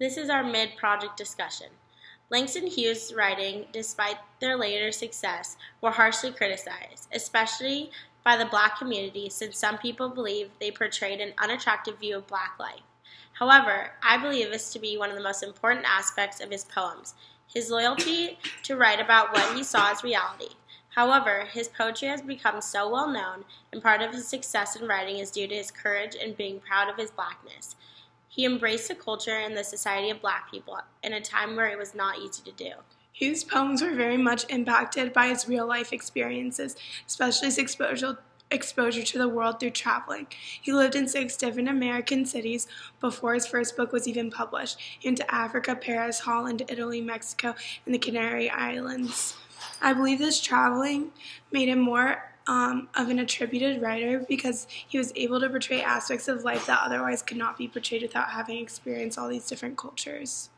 This is our mid project discussion. Langston Hughes' writing, despite their later success, were harshly criticized, especially by the black community, since some people believe they portrayed an unattractive view of black life. However, I believe this to be one of the most important aspects of his poems his loyalty to write about what he saw as reality. However, his poetry has become so well known, and part of his success in writing is due to his courage and being proud of his blackness. He embraced the culture and the society of black people in a time where it was not easy to do. His poems were very much impacted by his real life experiences, especially his exposure exposure to the world through traveling. He lived in six different American cities before his first book was even published into Africa, Paris, Holland, Italy, Mexico, and the Canary Islands. I believe this traveling made him more um, of an attributed writer because he was able to portray aspects of life that otherwise could not be portrayed without having experienced all these different cultures.